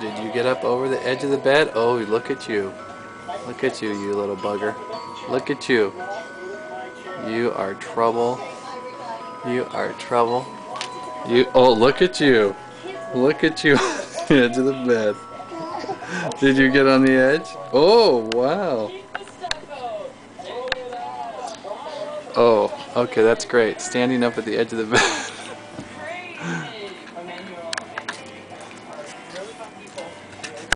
Did you get up over the edge of the bed? Oh, look at you. Look at you, you little bugger. Look at you. You are trouble. You are trouble. You, oh, look at you. Look at you the edge of the bed. Did you get on the edge? Oh, wow. Oh, okay, that's great. Standing up at the edge of the bed. people.